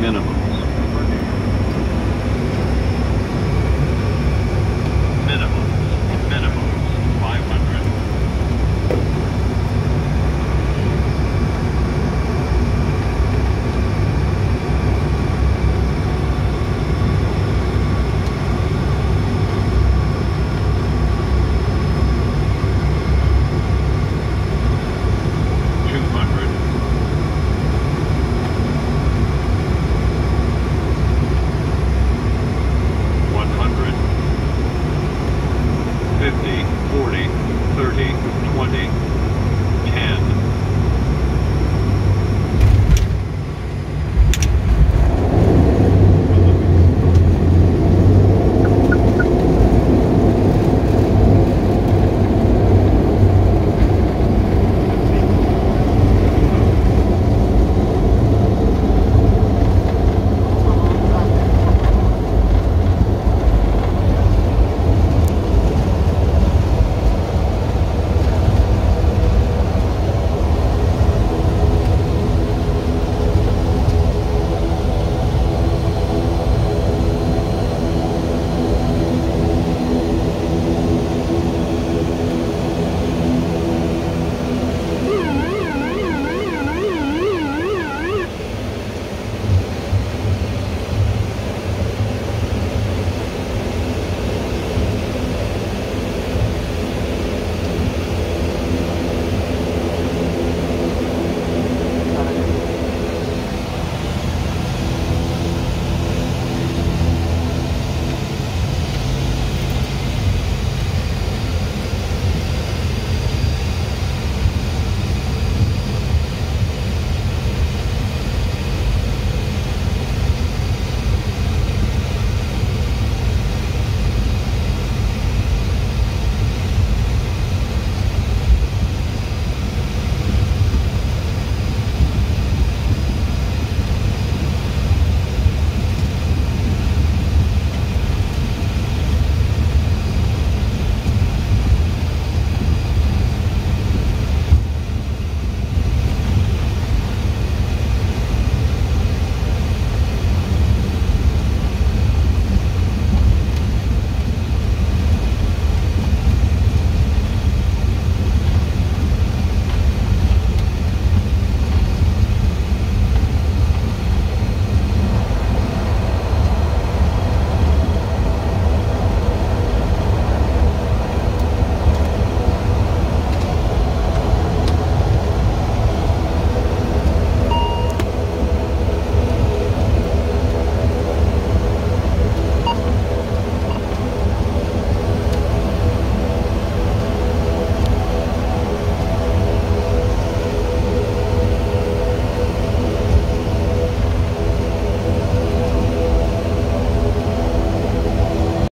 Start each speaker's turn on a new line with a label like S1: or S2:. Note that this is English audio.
S1: minimum. 40, 30, 20, 10,